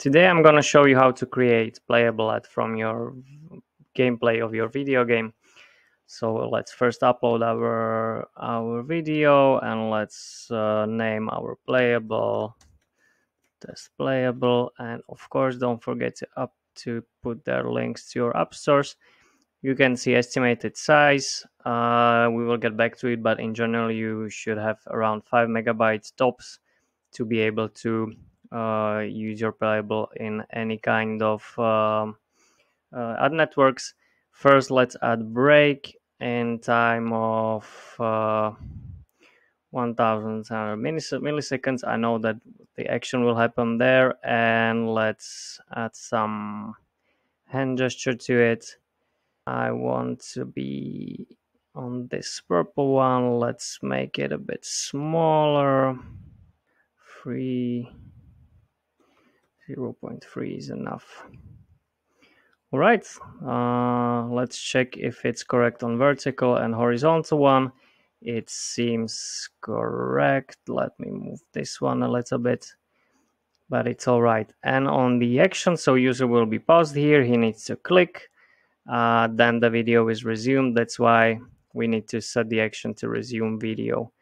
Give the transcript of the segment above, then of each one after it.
Today I'm going to show you how to create playable ad from your gameplay of your video game. So let's first upload our our video and let's uh, name our playable test playable and of course don't forget to up to put their links to your app stores. You can see estimated size. Uh, we will get back to it, but in general you should have around five megabytes tops to be able to uh, use your playable in any kind of um, uh, ad networks. First, let's add break in time of uh, 1000 milliseconds. I know that the action will happen there, and let's add some hand gesture to it. I want to be on this purple one. Let's make it a bit smaller. Three 0.3 is enough. All right, uh, let's check if it's correct on vertical and horizontal one. It seems correct. Let me move this one a little bit, but it's all right. And on the action, so user will be paused here. He needs to click. Uh, then the video is resumed. That's why we need to set the action to resume video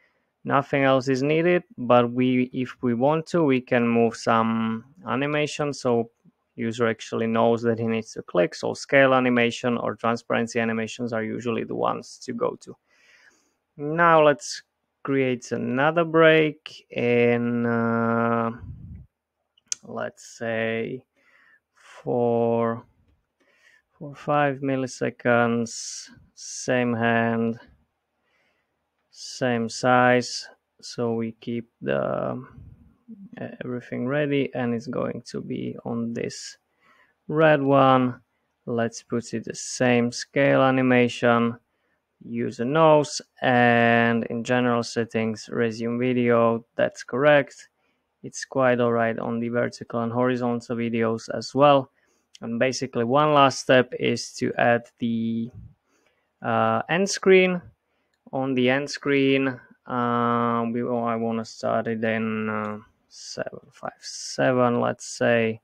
nothing else is needed but we if we want to we can move some animation so user actually knows that he needs to click. So scale animation or transparency animations are usually the ones to go to. Now let's create another break in uh, let's say for for five milliseconds same hand same size. So we keep the everything ready and it's going to be on this red one. Let's put it the same scale animation use a nose and in general settings resume video that's correct. It's quite all right on the vertical and horizontal videos as well. And basically one last step is to add the uh, end screen. On the end screen uh, we oh, I want to start it in uh, 757 let's say.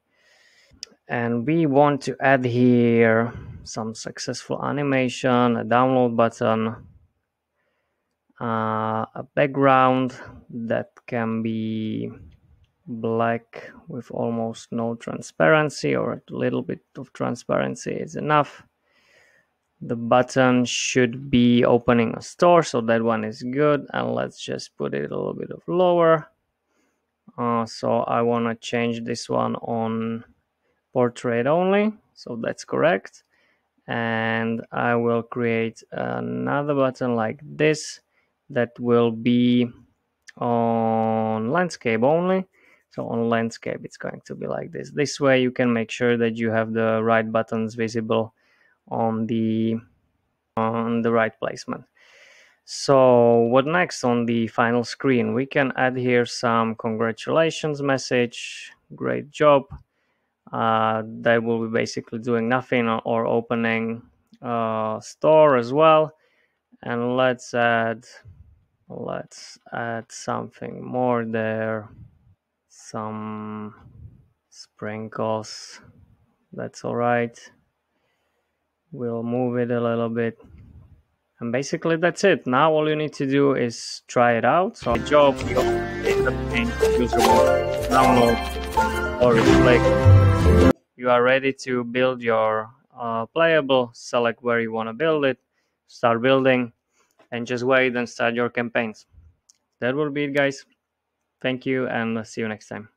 And we want to add here some successful animation a download button uh, a background that can be black with almost no transparency or a little bit of transparency is enough. The button should be opening a store so that one is good. And let's just put it a little bit of lower uh, so I want to change this one on portrait only so that's correct. And I will create another button like this that will be on landscape only. So on landscape it's going to be like this. This way you can make sure that you have the right buttons visible on the on the right placement so what next on the final screen? We can add here some congratulations message. Great job. Uh, that will be basically doing nothing or opening uh, store as well. And let's add let's add something more there. Some sprinkles. That's all right. We'll move it a little bit and basically that's it. Now all you need to do is try it out. So job you download or you are ready to build your uh, playable select where you want to build it start building and just wait and start your campaigns. That will be it guys. Thank you and see you next time